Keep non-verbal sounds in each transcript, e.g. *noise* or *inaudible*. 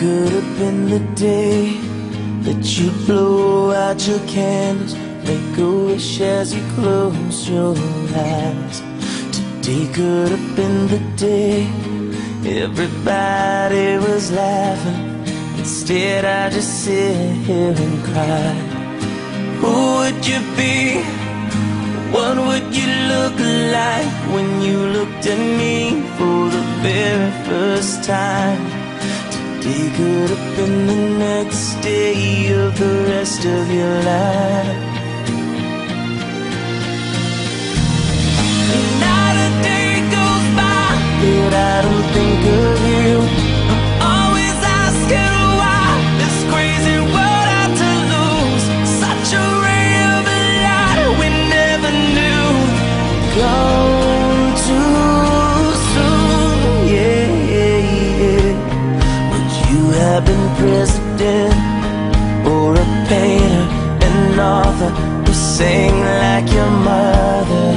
could have been the day that you blow out your candles, make a wish as you close your eyes. Today could have been the day everybody was laughing. Instead, I just sit here and cry. Who would you be? What would you look like when you looked at me for the very first time? Today could have been the next day of the rest of your life. Sang like your mother?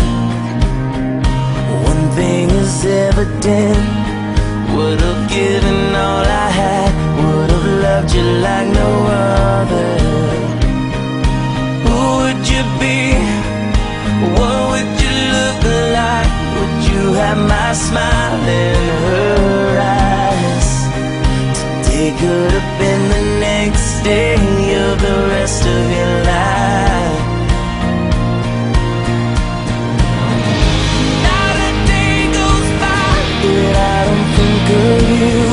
One thing is evident Would have given all I had Would have loved you like no other Who would you be? What would you look like? Would you have my smile in her eyes? Take could have been the next day of the rest of your life you.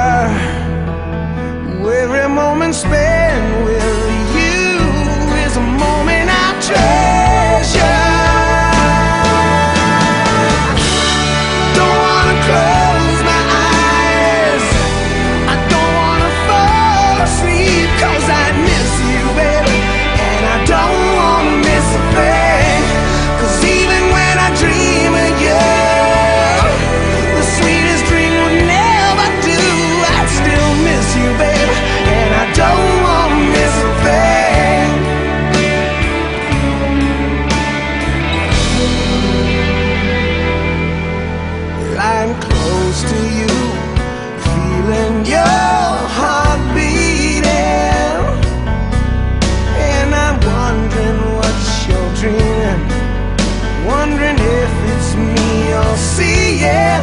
Moment wondering, wondering if it's me I'll see, yeah.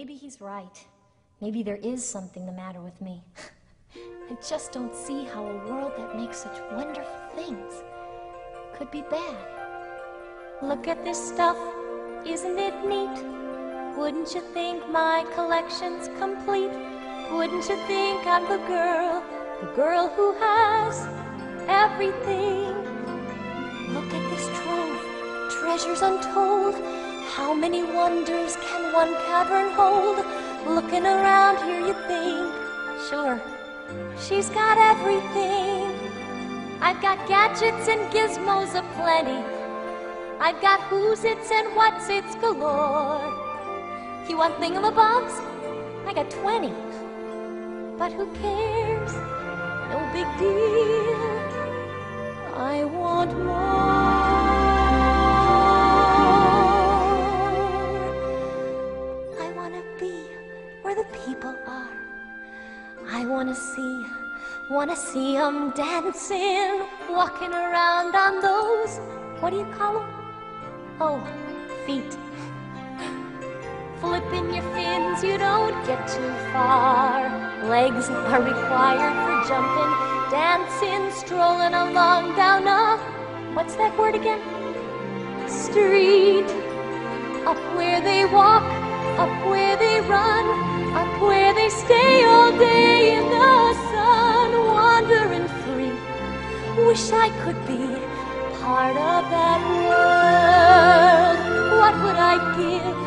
Maybe he's right. Maybe there is something the matter with me. *laughs* I just don't see how a world that makes such wonderful things could be bad. Look at this stuff, isn't it neat? Wouldn't you think my collection's complete? Wouldn't you think I'm the girl, the girl who has everything? Look at this trove, treasures untold. How many wonders can one cavern hold? Looking around here, you think, sure, she's got everything. I've got gadgets and gizmos aplenty. I've got who's its and what's its galore. You want thingamabobs? I got 20. But who cares? No big deal. I want more. Where the people are. I want to see, want to see 'em dancing, walking around on those, what do you call 'em? Oh, feet. Flipping your fins, you don't get too far. Legs are required for jumping, dancing, strolling along down a, what's that word again? Street. Up where they walk, up where they run, up where they stay all day in the sun, wandering free. Wish I could be part of that world. What would I give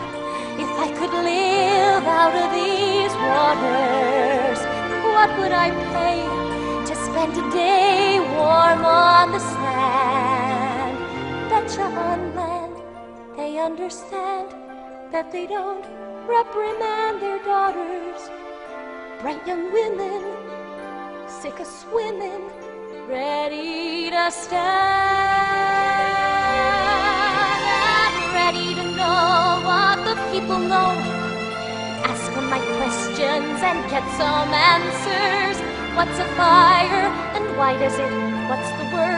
if I could live out of these waters? What would I pay to spend a day warm on the sand? Betcha on land they understand that they don't reprimand their daughters. Bright young women, sick of swimming, ready to stand, ready to know what the people know. Ask them my questions and get some answers. What's a fire and why does it? What's the word?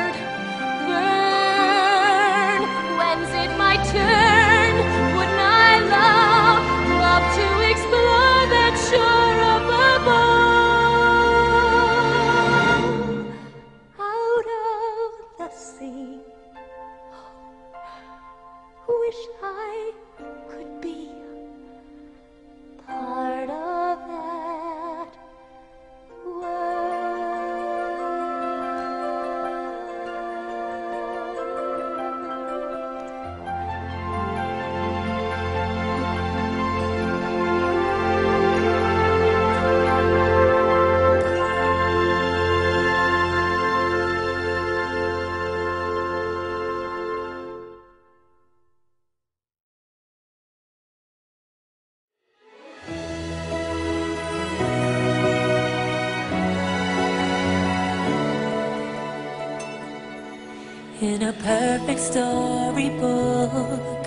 a perfect storybook.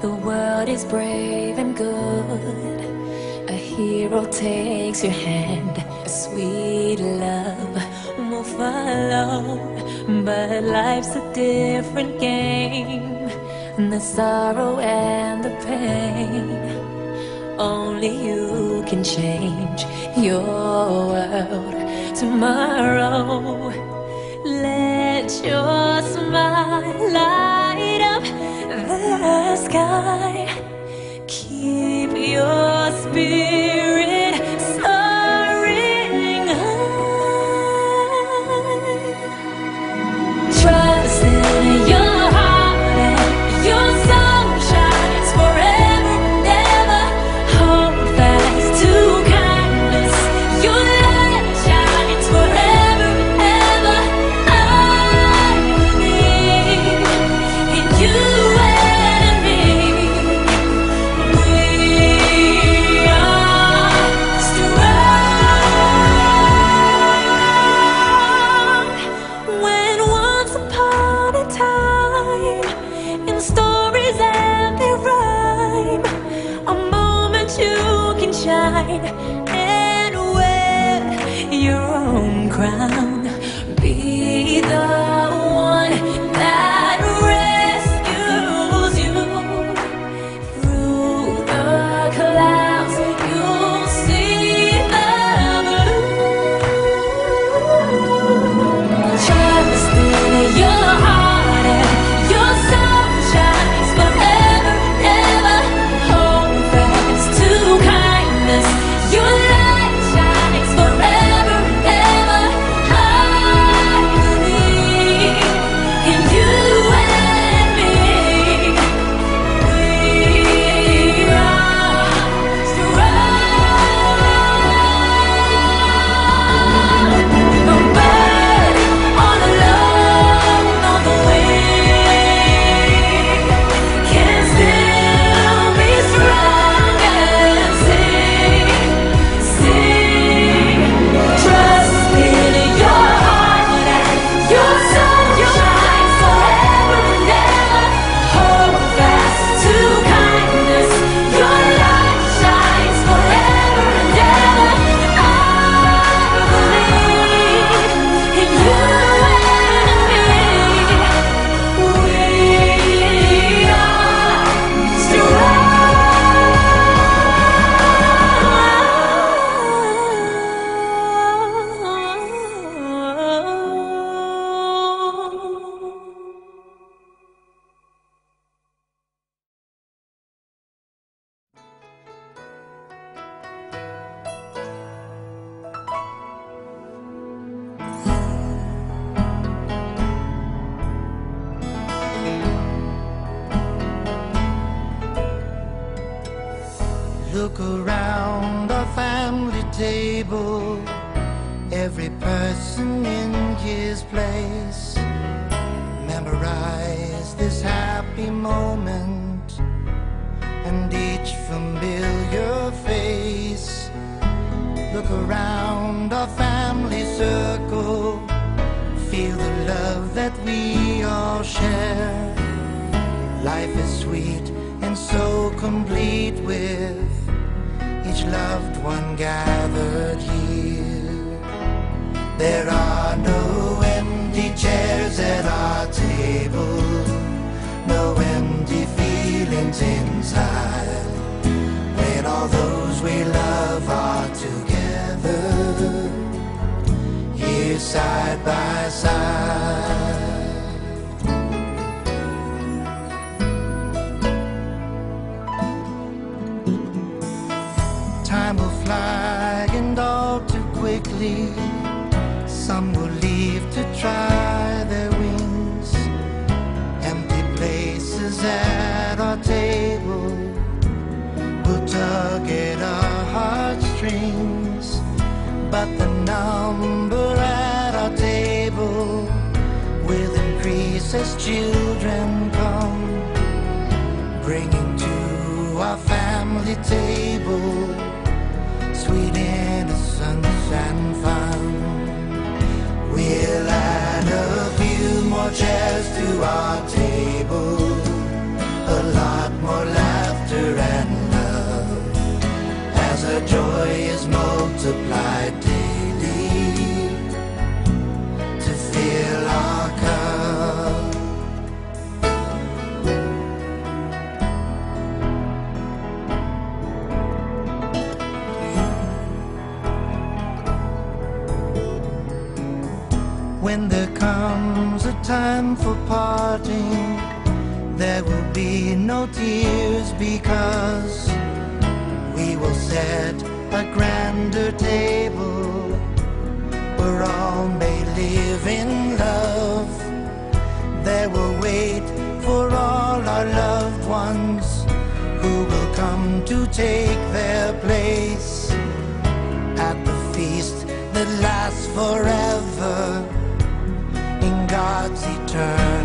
The world is brave and good. A hero takes your hand. A sweet love will follow. But life's a different game. The sorrow and the pain. Only you can change your world tomorrow. Let let your smile light up the sky. Keep your spirit. look around our family table, every person in his place. Memorize this happy moment and each familiar face. Look around our family circle, feel the love that we all share. Life is sweet and so complete with each loved one gathered here. There are no empty chairs at our table, no empty feelings inside. When all those we love are together, here side by side. Fly and all too quickly. Some will leave to try our table, a lot more laughter and love as our joy is multiplied daily to fill our cup. When there comes a time for because we will set a grander table where all may live in love. There will wait for all our loved ones who will come to take their place at the feast that lasts forever in God's eternal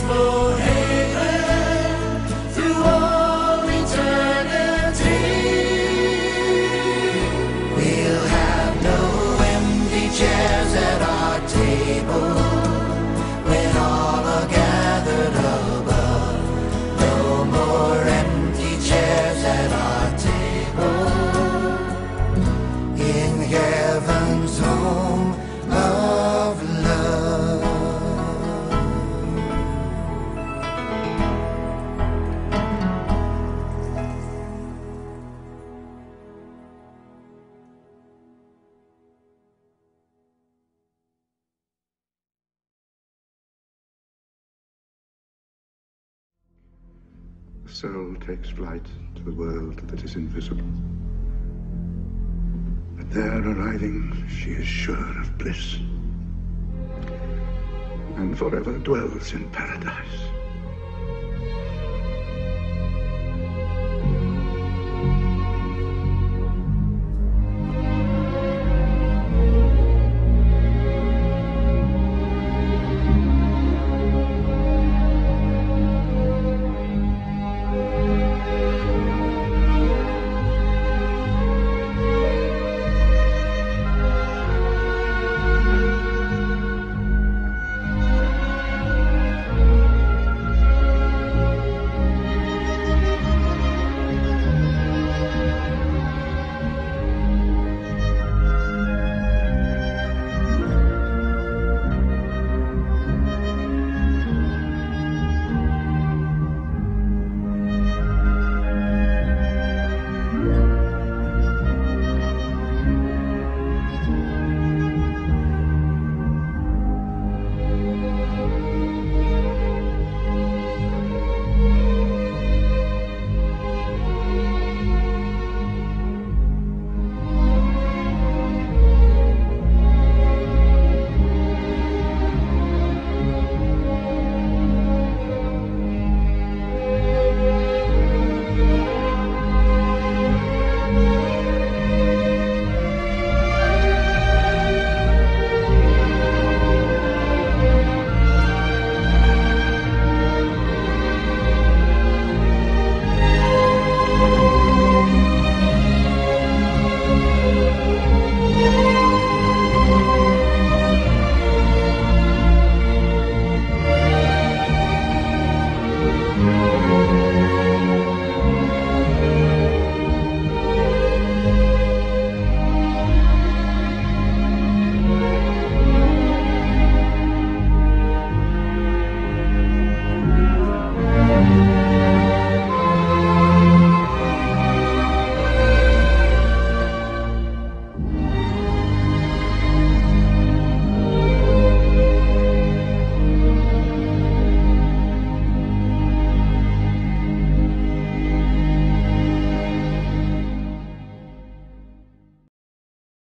peaceful soul takes flight to the world that is invisible. But there arriving, she is sure of bliss and forever dwells in paradise.